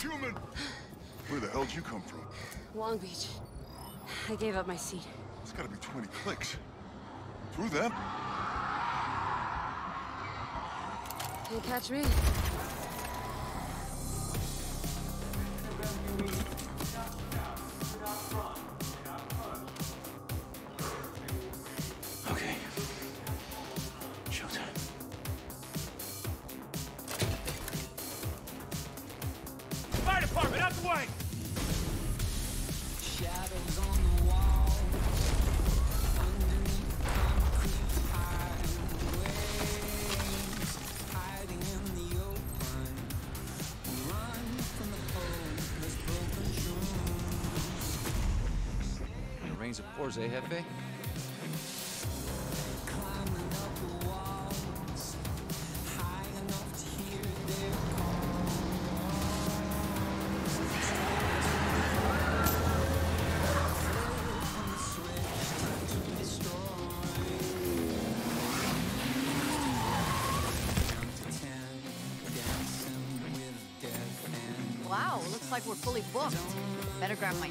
human! Where the hell did you come from? Long Beach. I gave up my seat. It's gotta be 20 clicks. Through them? Can't catch me. It pours, eh, Wow, looks like we're fully booked. Better grab my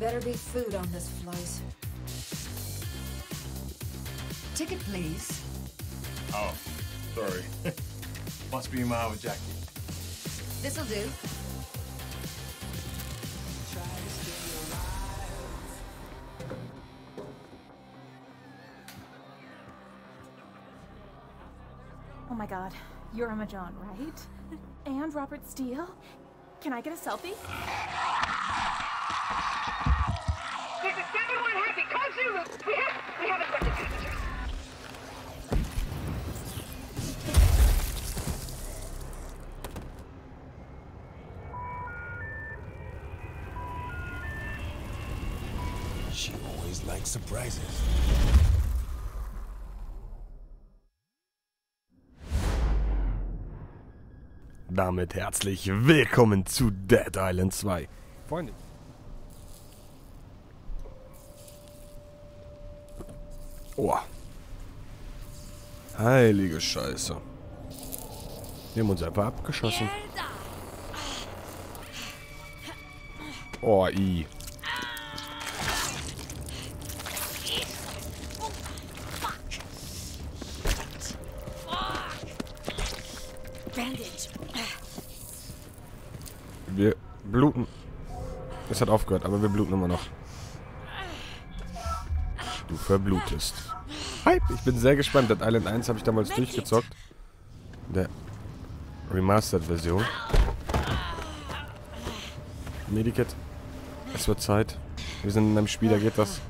better be food on this flight. Ticket, please. Oh, sorry. Must be mine with Jackie. This'll do. Oh my god, you're Emma John, right? And Robert Steele? Can I get a selfie? She always likes surprises. Damit herzlich willkommen zu Dead Island 2. Freunde. Oh. Heilige Scheiße. Wir haben uns einfach abgeschossen. Oh, i. Wir bluten. Es hat aufgehört, aber wir bluten immer noch. Verblutest. Hype! Ich bin sehr gespannt. Dead Island 1 habe ich damals durchgezockt. Der Remastered-Version. Medikit. Es wird Zeit. Wir sind in einem Spiel, da geht das.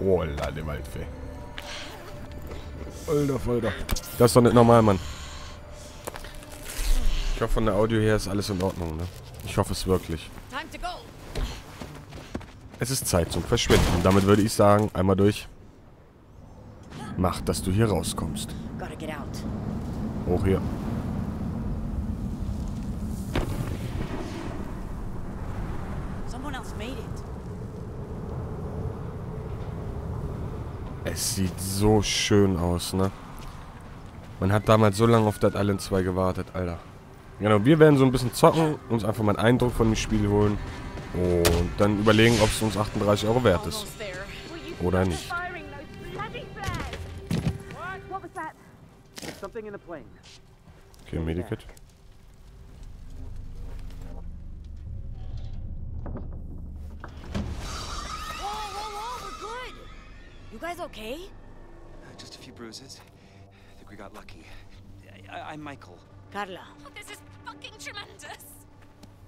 Oh, lade Waldfee. Alter Falter. Das ist doch nicht normal, Mann. Ich hoffe, von der Audio her ist alles in Ordnung, ne? Ich hoffe es wirklich. Es ist Zeit zum Verschwinden. Und damit würde ich sagen, einmal durch. Mach, dass du hier rauskommst. Hoch hier. Es sieht so schön aus, ne? Man hat damals so lange auf Dead Island 2 gewartet, Alter. Genau, wir werden so ein bisschen zocken, uns einfach mal einen Eindruck von dem Spiel holen und dann überlegen, ob es uns 38 Euro wert ist. Oder nicht. Okay, Medikit. You guys okay? Uh, just a few bruises. I think we got lucky. I, I, I'm Michael. Carla. Oh, this is fucking tremendous.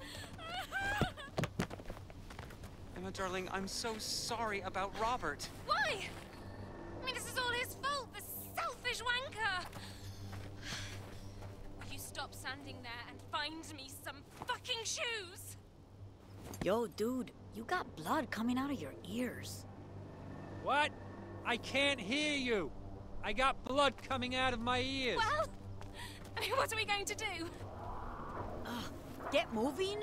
Am Oh, darling, I'm so sorry about Robert. Why? I mean, this is all his fault, the selfish wanker. Will you stop standing there and find me some fucking shoes? Yo, dude, you got blood coming out of your ears. What? I can't hear you. I got blood coming out of my ears. Well, I mean, what are we going to do? Get moving?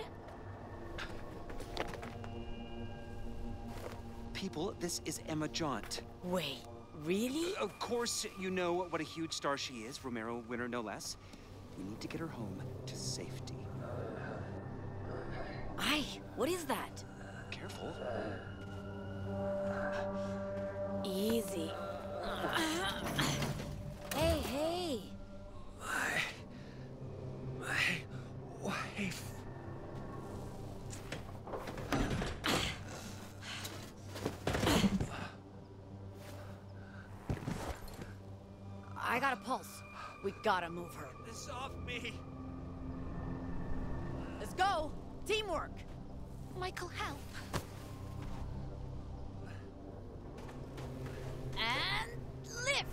People, this is Emma Jaunt. Wait, really? Uh, of course, you know what a huge star she is, Romero winner no less. We need to get her home to safety. Aye, what is that? Careful. Easy. Wife. I got a pulse. We gotta move her. This off me. Let's go. Teamwork. Michael, help. And lift.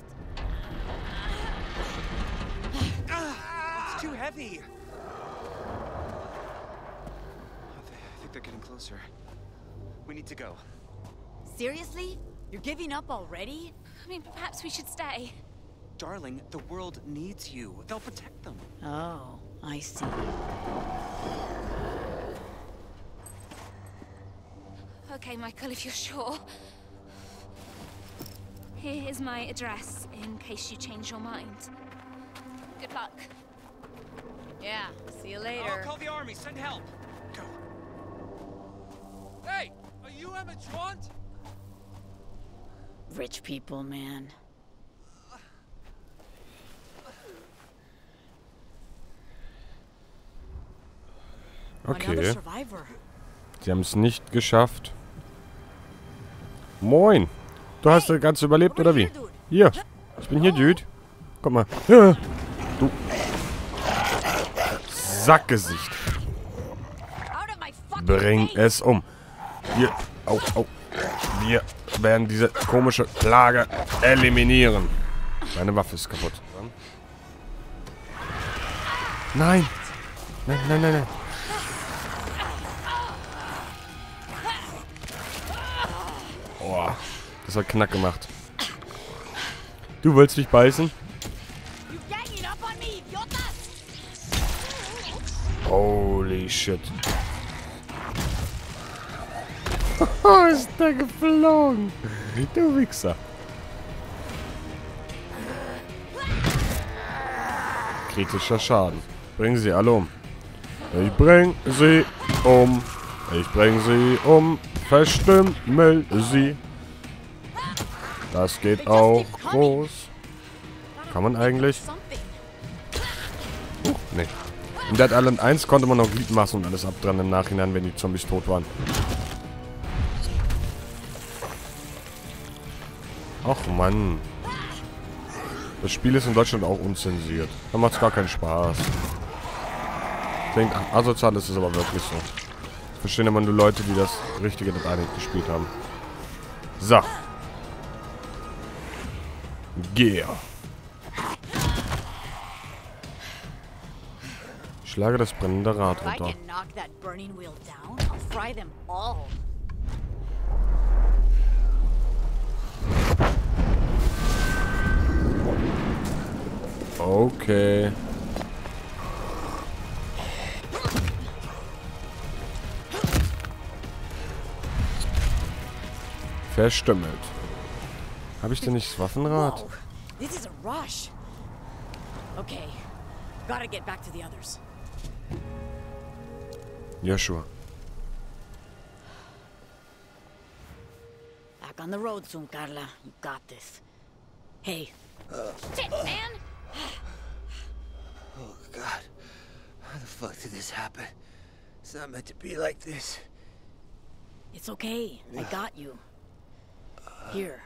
It's too heavy. I thi- I think they're getting closer. We need to go. Seriously? You're giving up already? I mean, perhaps we should stay. Darling, the world needs you. They'll protect them. Oh, I see. Okay, Michael, if you're sure. Here is my address in case you change your mind. Good luck. Yeah, see you I'll later. call the army. Send help. You Emma Jaunt? Rich people, man. Okay. Sie haben es nicht geschafft. Moin. Du hast das Ganze überlebt, oder wie? Hier. Ich bin hier, Dude. Komm mal. Ja. Du. Sackgesicht. Bring es um. Wir. Au, au. Wir werden diese komische Plage eliminieren. Meine Waffe ist kaputt. Nein. Nein, nein, nein, nein. Oh, das hat Knack gemacht. Du willst mich beißen? Holy shit. ist der geflogen. Du Wichser. Kritischer Schaden. Bringen sie alle um. Ich bring sie um. Ich bring sie um. Verstümmel sie. Das geht auch groß. Kann man eigentlich? Something. Nee. In Dead Island 1 konnte man noch Gliedmaßen und alles abtrennen im Nachhinein, wenn die Zombies tot waren. Ach Mann. Das Spiel ist in Deutschland auch unzensiert. Da macht's gar keinen Spaß. Klingt asozial, ist es aber wirklich so. Ich verstehe immer nur Leute, die das richtige Dead Island gespielt haben. So. Geh. Schlage das brennende Rad runter. Okay. Verstümmelt. Habe ich denn nicht das Waffenrad? This is a rush. Okay, gotta get back to the others. Joshua. Back on the road soon, Carla. You got this. Hey, Shit, man! Oh, God. How the fuck did this happen? It's not meant to be like this. it's okay. I got you. Here.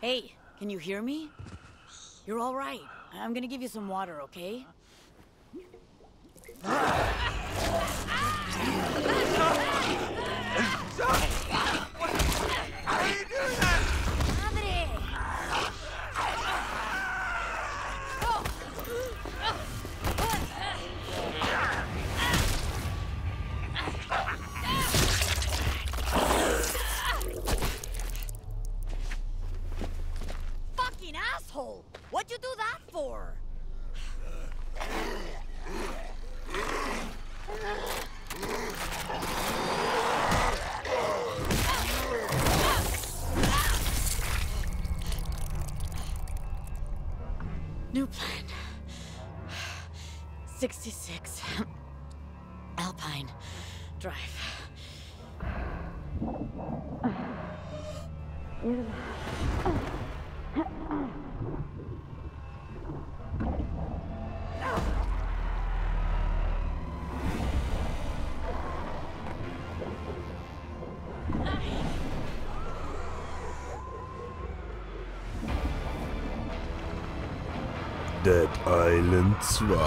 Hey, can you hear me? You're all right. I'm gonna give you some water, okay? What'd you do that for? New plan. 66 Alpine Drive. Dead Island 2.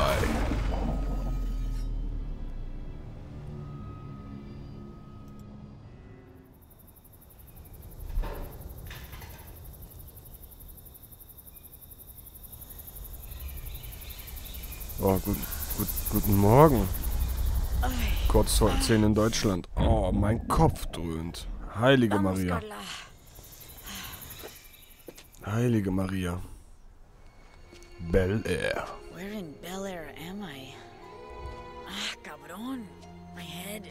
Oh, gut, gut, guten Morgen. Kurz vor 10 in Deutschland. Oh, mein Kopf dröhnt. Heilige Maria. Heilige Maria. Bel Air. Where in Bel Air am I? Ah, cabrón. My head.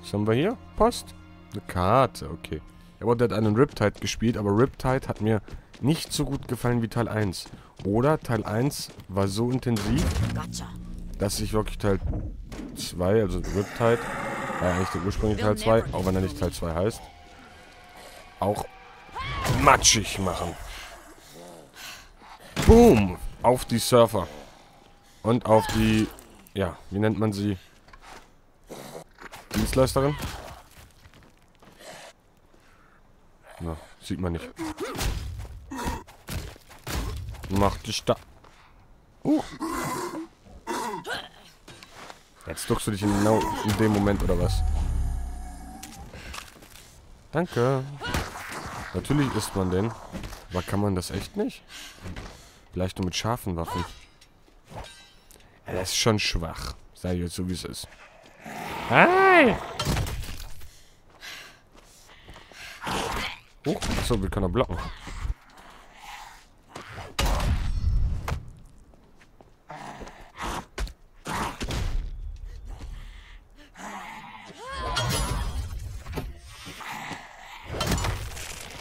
Was haben wir hier? Post? Eine Karte, okay. Aber der hat einen Riptide gespielt, aber Riptide hat mir nicht so gut gefallen wie Teil 1. Oder Teil 1 war so intensiv, Gotcha. dass ich wirklich Teil 2, also Riptide, war eigentlich der ursprüngliche Teil 2, auch wenn er nicht Teil 2 heißt, auch matschig machen. Boom! Auf die Surfer. Und auf die, ja, wie nennt man sie? Dienstleisterin? Na, sieht man nicht. Mach dich da. Uh. Jetzt duckst du dich genau in dem Moment, oder was? Danke. Natürlich isst man den. Aber kann man das echt nicht? Vielleicht nur mit scharfen Waffen. Ja, ist schon schwach. Ich jetzt so, wie es ist. Hi! Oh, achso, wir können auch blocken.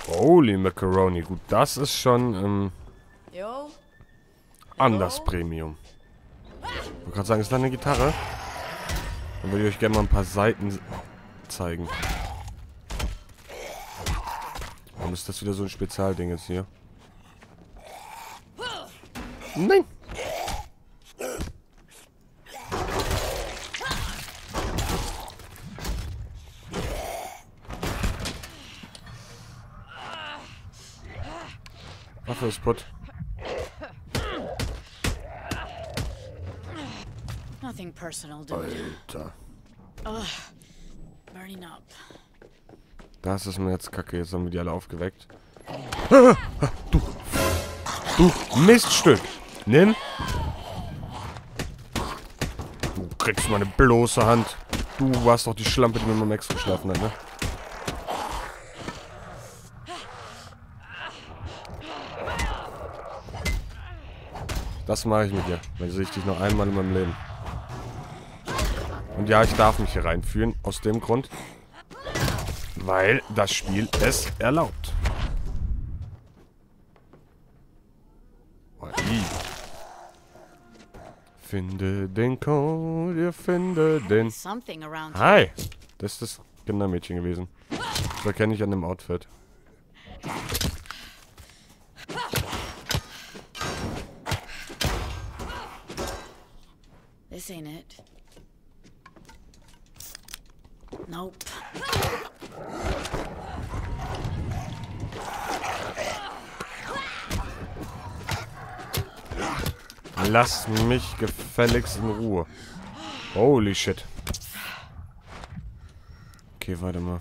Holy Macaroni. Gut, das ist schon ähm? Anders Premium. Ich wollte gerade sagen, ist da eine Gitarre? Dann würde ich euch gerne mal ein paar Seiten zeigen. Warum ist das wieder so ein Spezialding jetzt hier? Nein! Waffe ist putt. Personal, dude. Alter. Burning up. Das ist mir jetzt kacke. Jetzt haben wir die alle aufgeweckt. Ah, ah, du. Du Miststück. Nimm. Du kriegst meine bloße Hand. Du warst doch die Schlampe, die mit meinem Ex geschlafen hat, ne? Das mache ich mit dir. Dann sehe ich dich noch einmal in meinem Leben. Und ja, ich darf mich hier reinführen. Aus dem Grund, weil das Spiel es erlaubt. Finde den Code, ihr findet den... Hi! Das ist das Kindermädchen gewesen. Das erkenne ich an dem Outfit. This ain't it. Nope. Lass mich gefälligst in Ruhe. Holy shit. Okay, warte mal.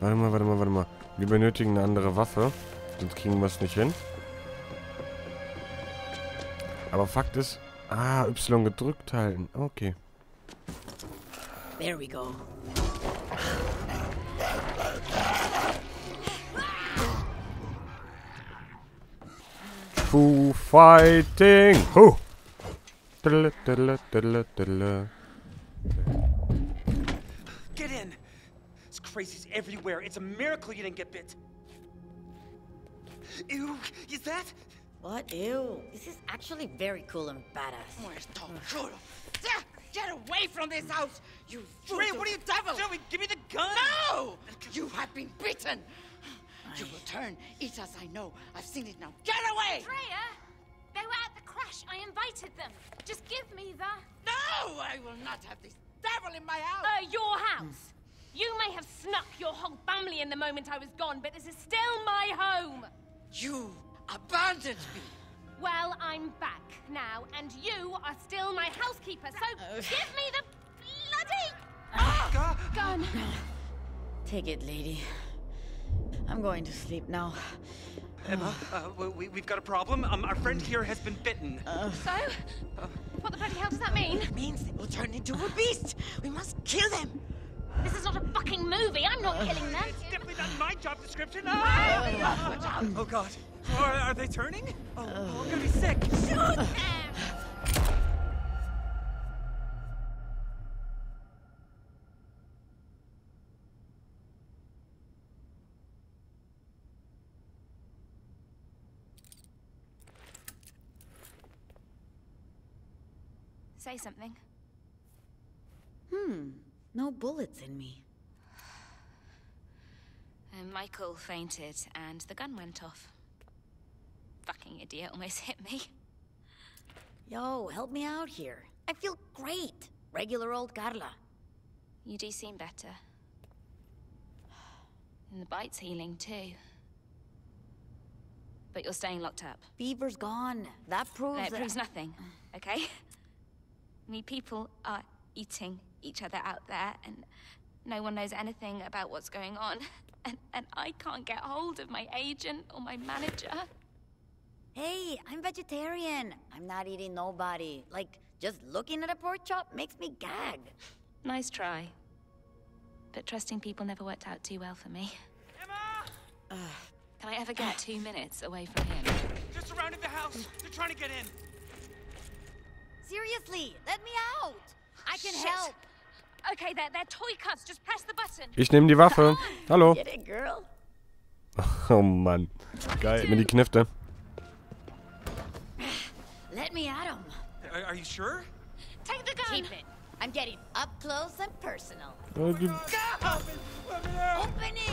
Warte mal, warte mal, warte mal. Wir benötigen eine andere Waffe. Sonst kriegen wir es nicht hin. Aber Fakt ist... Ah, Y gedrückt halten. Okay. There we go. Foo Fighting! Ho! Diddle, diddle, diddle, diddle. Get in! This crazy's everywhere. It's a miracle you didn't get bit. Ew, is that? What? Ew. This is actually very cool and badass. Where's Tom Cruise? Get away from this house, you Trey, what are you devil! Joey, give me the gun! No! You have been bitten! You will turn, eat as I know. I've seen it now. Get away! Freya! They were at the crash. I invited them. Just give me the... No! I will not have this devil in my house! Uh, your house. You may have snuck your whole family in the moment I was gone, but this is still my home. You abandoned me! Well, I'm back now, and you are still my housekeeper, so give me the bloody gun. Take it, lady. I'm going to sleep now. Emma, uh, we, we've got a problem. Um, our friend here has been bitten. So? What the bloody hell does that mean? It means they will turn into a beast! We must kill them! This is not a fucking movie. I'm not killing them. It's definitely not my job description. Ah! Oh God, are, are they turning? Oh, oh, I'm gonna be sick. Shoot them! Say something. Hmm. No bullets in me. And Michael fainted, and the gun went off. Fucking idiot almost hit me. Yo, help me out here. I feel great. Regular old Carla. You do seem better. And the bite's healing too. But you're staying locked up. Fever's gone. That proves No, it that proves nothing, okay? I mean, people are eating each other out there, and no one knows anything about what's going on. And, and I can't get hold of my agent or my manager. Hey, I'm vegetarian. I'm not eating nobody. Like, just looking at a pork chop makes me gag. Nice try. But trusting people never worked out too well for me. Emma! Can I ever get two minutes away from him? They're surrounding the house. They're trying to get in. Seriously, let me out. I can Shit. help. Okay, they're, they're toy cuts. Just press the button. Ich nehme die Waffe. Hallo. Get it, girl? Oh Mann. Geil. Mir die Knifte. Are, you sure? Take the gun. Keep it. I'm getting up close and personal. Äh, die- Open it!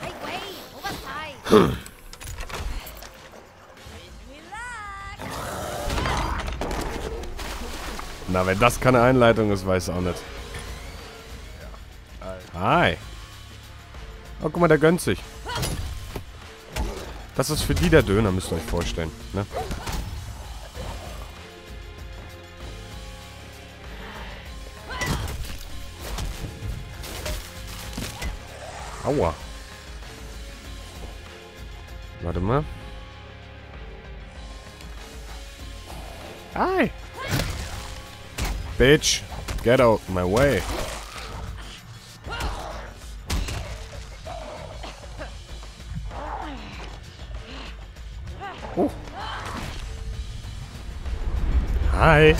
Hey, wait! Move aside! Na, wenn das keine Einleitung ist, weiß ich auch nicht. Hi. Oh, guck mal, der gönnt sich. Das ist für die der Döner, müsst ihr euch vorstellen. Ne? Aua. Warte mal. Hi. Bitch, get out my way. Hi.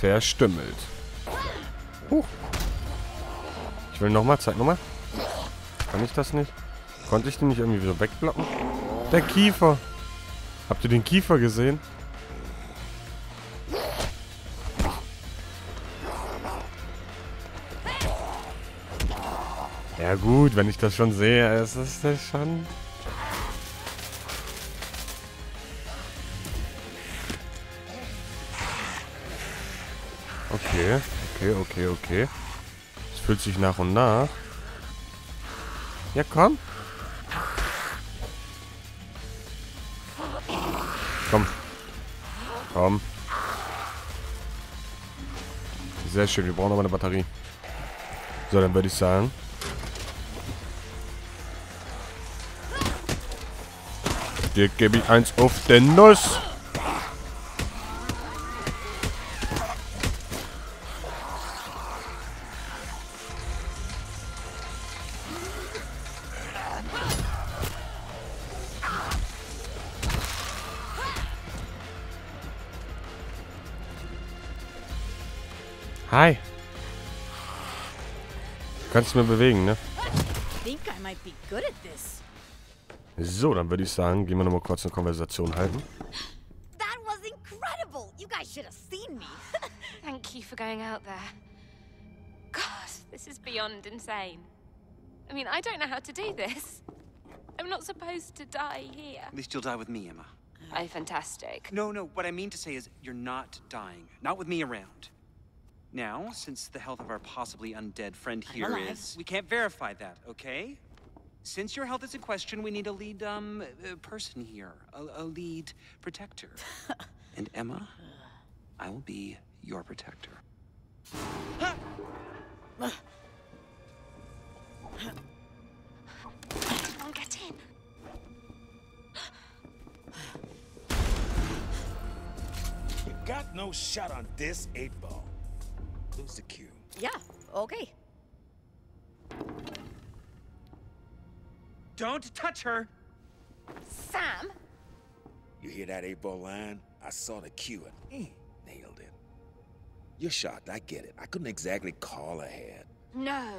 Verstümmelt. Huh. Ich will nochmal, zeig nochmal. Kann ich das nicht? Konnte ich den nicht irgendwie wieder wegblocken? Der Kiefer. Habt ihr den Kiefer gesehen? Ja gut, wenn ich das schon sehe, ist es das schon... Okay, okay, okay, okay. Es fühlt sich nach und nach. Ja, komm. Komm. Komm. Sehr schön, wir brauchen aber eine Batterie. So, dann würde ich sagen. Dir gebe ich eins auf den Nuss. Kannst du mir bewegen, ne? I think I might be good at this. So, dann würde ich sagen, gehen wir nochmal kurz eine Konversation halten. That was incredible! You guys should have seen me. Thank you for going out there. God, this is beyond insane. I mean, I don't know how to do this. I'm not supposed to die here. At least you'll die with me, Emma. Oh, fantastic. No, no, what I mean to say is you're not dying. Not with me around. Now, since the health of our possibly undead friend I'm here alive. is, we can't verify that, okay? Since your health is in question, we need a lead, um, uh, person here. A, a lead protector. and Emma, I will be your protector. Come on, get in. You got no shot on this eight ball. Lose the cue. Yeah, okay. Don't touch her! Sam? You hear that eight ball line? I saw the cue and mm, nailed it. You're shocked, I get it. I couldn't exactly call ahead. No.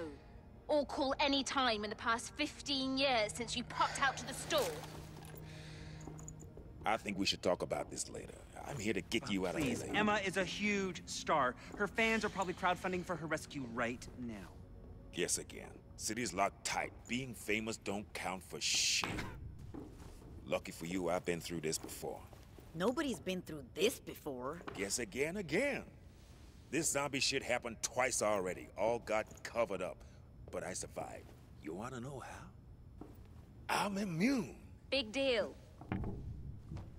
Or call any time in the past 15 years since you popped out to the store. I think we should talk about this later. I'm here to get you out Please, of here. Emma is a huge star. Her fans are probably crowdfunding for her rescue right now. Guess again. City's locked tight. Being famous don't count for shit. Lucky for you, I've been through this before. Nobody's been through this before. Guess again, again. This zombie shit happened twice already. All got covered up. But I survived. You wanna know how? I'm immune. Big deal.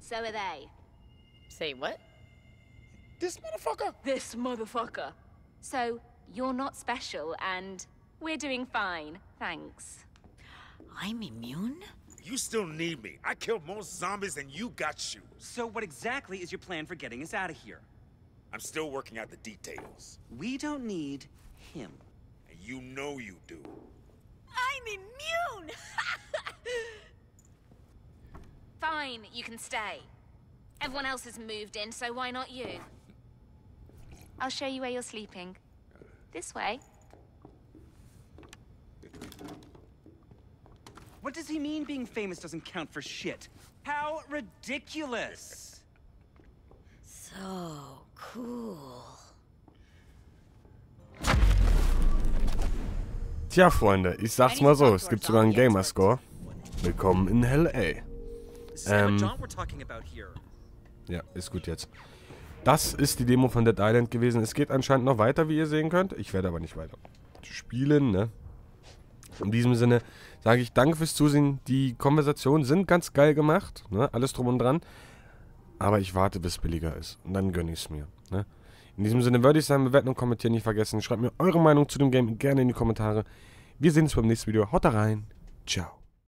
So are they. Say what? This motherfucker? This motherfucker. So, you're not special, and we're doing fine, thanks. I'm immune? You still need me. I killed more zombies than you got shoes. So what exactly is your plan for getting us out of here? I'm still working out the details. We don't need him. And you know you do. I'm immune! Fine, you can stay. Everyone else has moved in, so why not you? I'll show you where you're sleeping. This way. What does he mean being famous doesn't count for shit? How ridiculous! so cool. Tja, Freunde, ich sag's mal so, es gibt sogar einen Gamerscore. Willkommen in L.A. Sam and Ähm, ja, ist gut jetzt. Das ist die Demo von Dead Island gewesen. Es geht anscheinend noch weiter, wie ihr sehen könnt. Ich werde aber nicht weiter spielen, ne? In diesem Sinne sage ich danke fürs Zusehen. Die Konversationen sind ganz geil gemacht, ne? Alles drum und dran. Aber ich warte, bis es billiger ist. Und dann gönne ich es mir, ne? In diesem Sinne würde ich sagen, bewerten und kommentieren nicht vergessen. Schreibt mir eure Meinung zu dem Game gerne in die Kommentare. Wir sehen uns beim nächsten Video. Haut da rein. Ciao.